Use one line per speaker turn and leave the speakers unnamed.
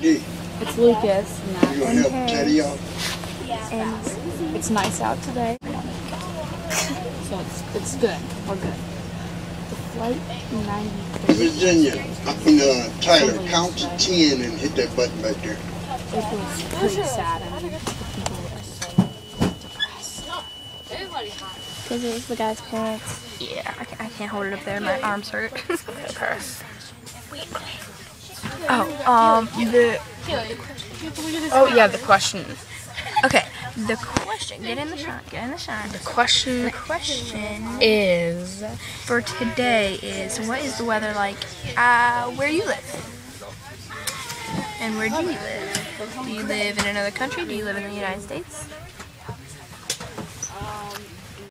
D,
It's Lucas. And,
you
that.
gonna help
Okay.
Teddy out?
And
It's nice out today. so it's it's good. We're good. The flight 93.
Virginia, I mean, uh, Tyler, count to ten and hit that button back there.
It was pretty sad. I mean, the people were so depressed.
because it was the guy's parents. Yeah, I can't, I can't hold it up there. My arms hurt. oh, um, the. Oh yeah, the question. Okay, the question. Get in the shine. Get in the shine. The question. The question
Is
for today is what is the weather like uh, where you live? And where do you live? Do you live in another country? Do you live in the United States?